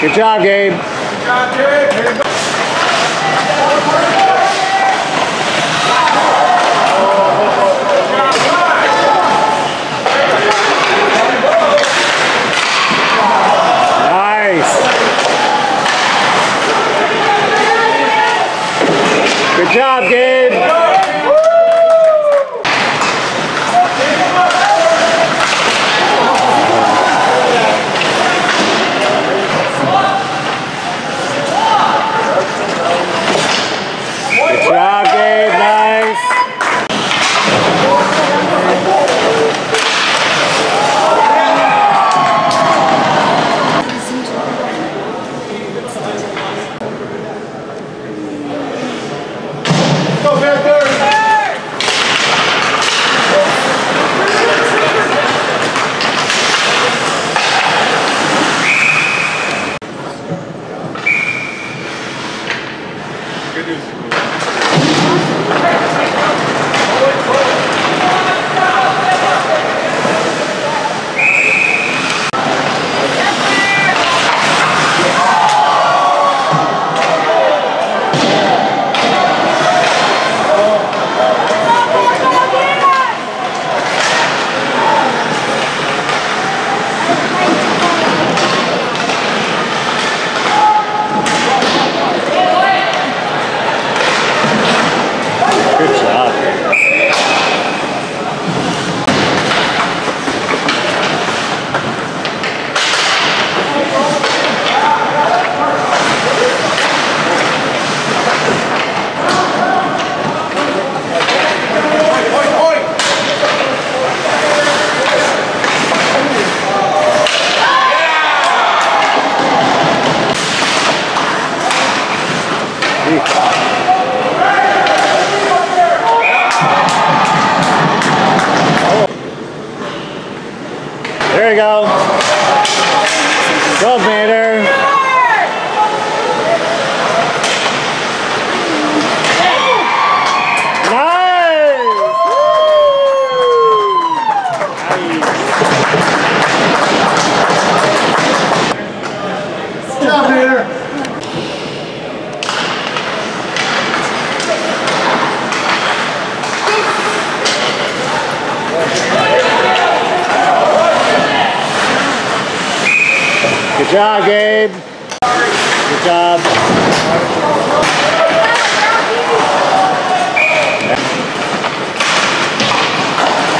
Good job, Gabe. Nice. Good job, Gabe. Good job, Gabe. Nice. Good job. There you go. 12 meter. Nice! Good job, Peter. Good job, Gabe. Good job.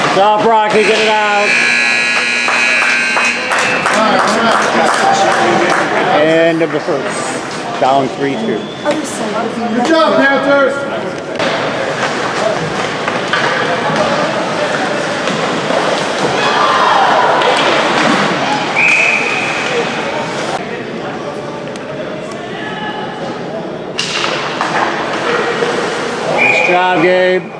Good job, Rocky. Get it out. End of the first. Down 3-2. Good job, Panthers. Nice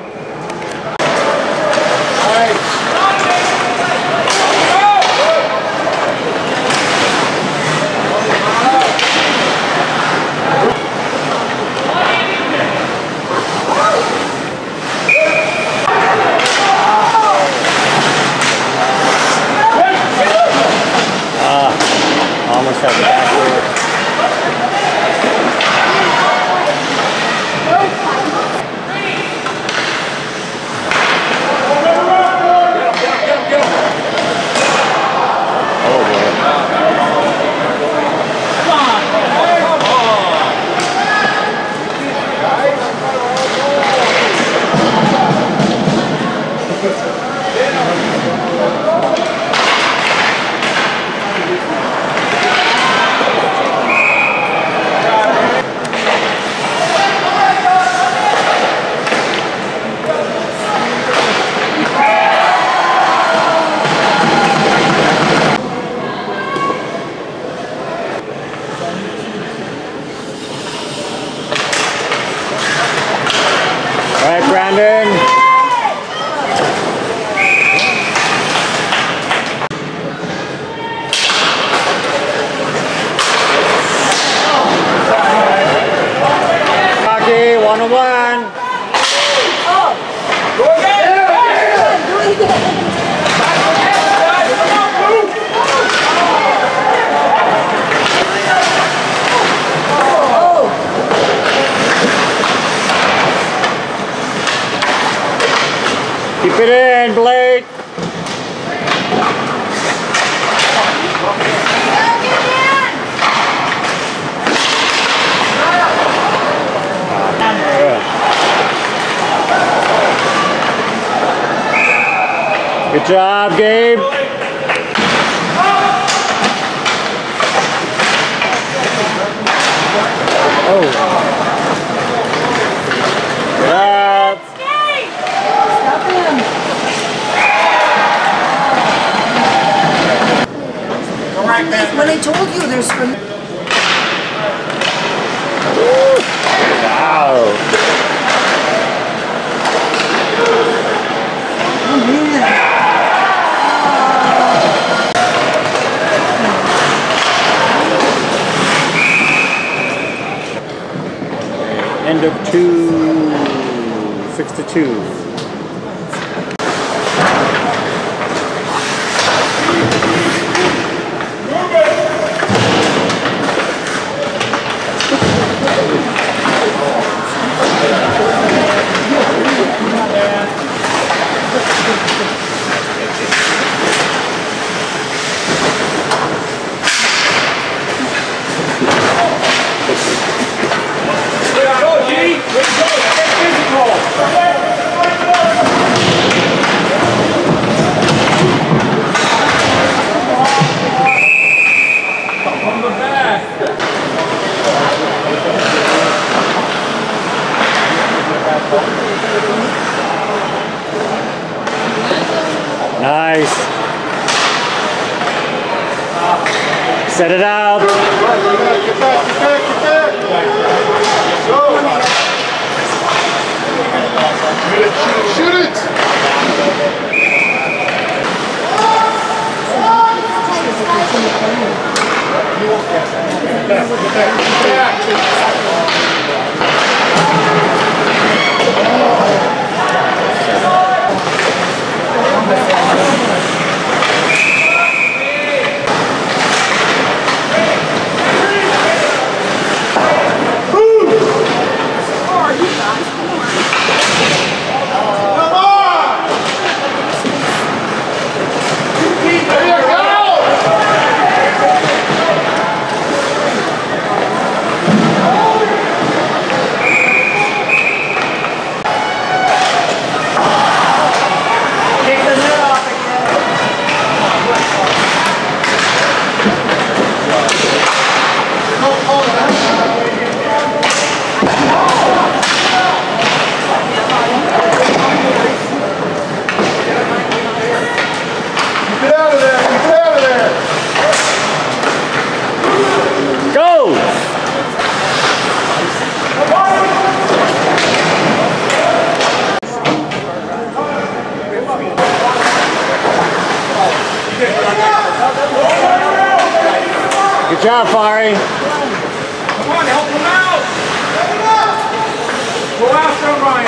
Thank you. Keep it in, Blade. Good job, Gabe. end of two, six to two. Thank Shoot it! Back. Good job, Fari. Come on, help him out. Go after him, Ryan.